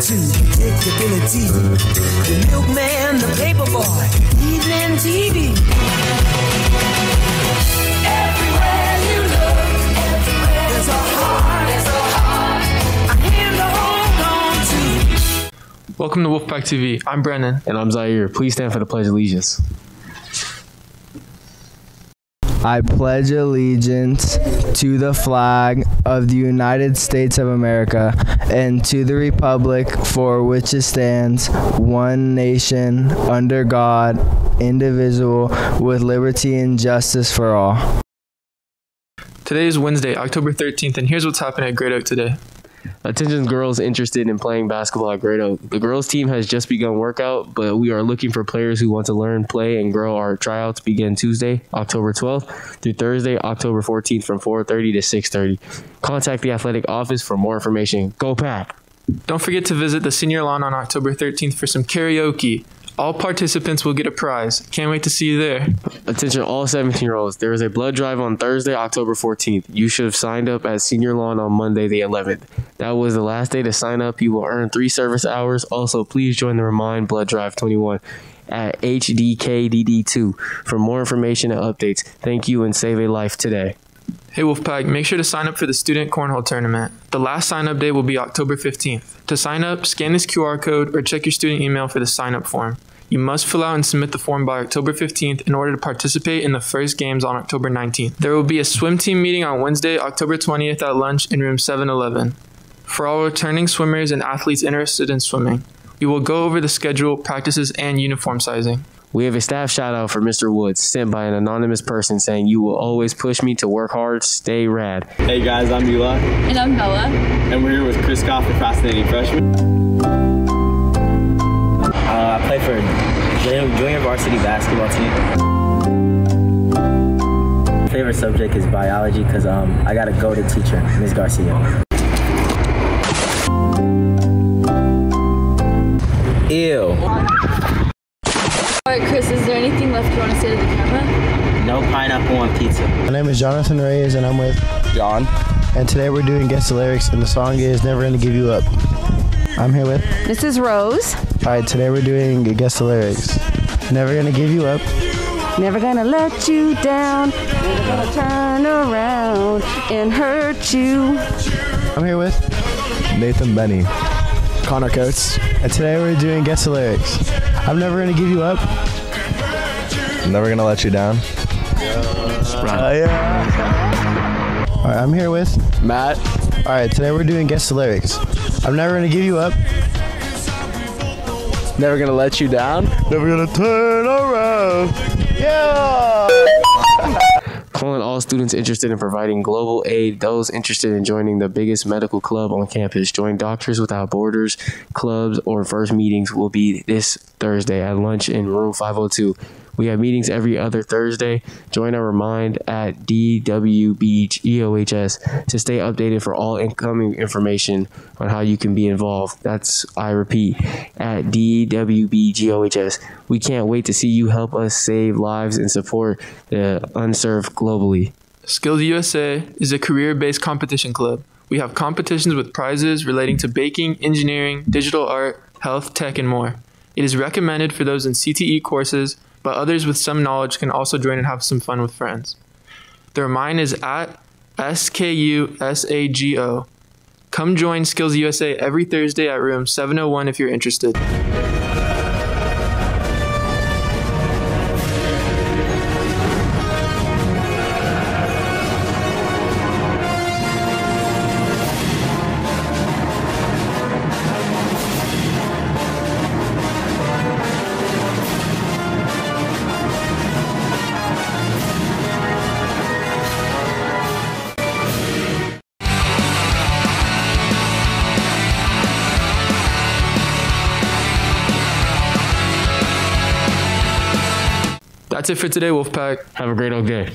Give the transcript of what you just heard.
To predictability? The milkman, the paperboy, evening TV. Welcome to Wolfpack TV. I'm Brennan. And I'm Zaire. Please stand for the Pledge of Allegiance. I pledge allegiance to the flag of the United States of America and to the republic for which it stands, one nation, under God, indivisible, with liberty and justice for all. Today is Wednesday, October 13th, and here's what's happening at Great Oak today. Attention girls interested in playing basketball at Great Oak. The girls team has just begun workout, but we are looking for players who want to learn, play, and grow. Our tryouts begin Tuesday, October 12th through Thursday, October 14th from 4:30 to 6:30. Contact the athletic office for more information. Go Pack! Don't forget to visit the senior lawn on October 13th for some karaoke. All participants will get a prize. Can't wait to see you there. Attention all 17 year olds. There is a blood drive on Thursday, October 14th. You should have signed up at Senior Lawn on Monday, the 11th. That was the last day to sign up. You will earn three service hours. Also, please join the Remind Blood Drive 21 at HDKDD2 for more information and updates. Thank you and save a life today. Hey Wolfpack, make sure to sign up for the student cornhole tournament. The last sign up day will be October 15th. To sign up, scan this QR code or check your student email for the sign up form. You must fill out and submit the form by October 15th in order to participate in the first games on October 19th. There will be a swim team meeting on Wednesday, October 20th at lunch in room 711. For all returning swimmers and athletes interested in swimming, we will go over the schedule, practices, and uniform sizing. We have a staff shout out for Mr. Woods sent by an anonymous person saying, You will always push me to work hard, stay rad. Hey guys, I'm Mila, And I'm Bella. and we're here with Chris Goff, a fascinating freshman. Uh, I play for junior, junior varsity basketball team. Favorite subject is biology because um, I got a go-to teacher, Ms. Garcia. Ew. All right, Chris, is there anything left you want to say to the camera? No pineapple on pizza. My name is Jonathan Reyes, and I'm with John. And today we're doing Guess the Lyrics, and the song is Never Gonna Give You Up. I'm here with. This is Rose. Alright, today we're doing Guess the Lyrics. Never Gonna Give You Up. Never gonna let you down. Never gonna turn around and hurt you. I'm here with. Nathan Benny. Connor Coates. And today we're doing Guess the Lyrics. I'm never gonna give you up. Never gonna let you down. Uh, yeah. Alright, I'm here with. Matt. Alright, today we're doing Guess the Lyrics. I'm never gonna give you up. Never gonna let you down. Never gonna turn around. Yeah! Calling all students interested in providing global aid, those interested in joining the biggest medical club on campus. Join Doctors Without Borders clubs or first meetings will be this Thursday at lunch in room 502. We have meetings every other Thursday. Join our mind at DWBGOHS to stay updated for all incoming information on how you can be involved. That's, I repeat, at DWBGOHS. We can't wait to see you help us save lives and support the unserved globally. Skills USA is a career based competition club. We have competitions with prizes relating to baking, engineering, digital art, health, tech, and more. It is recommended for those in CTE courses, but others with some knowledge can also join and have some fun with friends. Their remind is at SKUSAGO. Come join Skills USA every Thursday at room 701 if you're interested. That's it for today, Wolfpack. Have a Great Oak day.